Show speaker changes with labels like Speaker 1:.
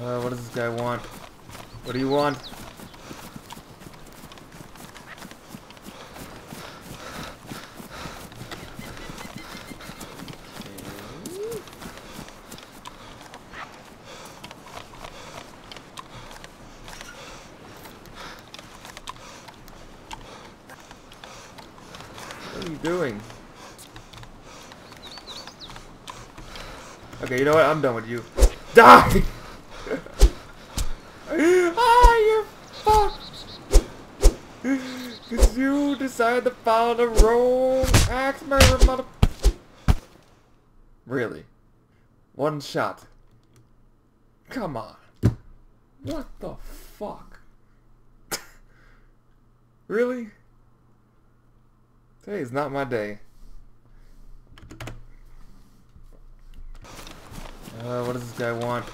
Speaker 1: Uh, what does this guy want? What do you want? What are you doing? Okay, you know what? I'm done with you. Die! ah, you fuck! Cause you decided to follow the wrong axe murder mother... Really? One shot. Come on. What the fuck? really? Today's not my day. Uh, what does this guy want?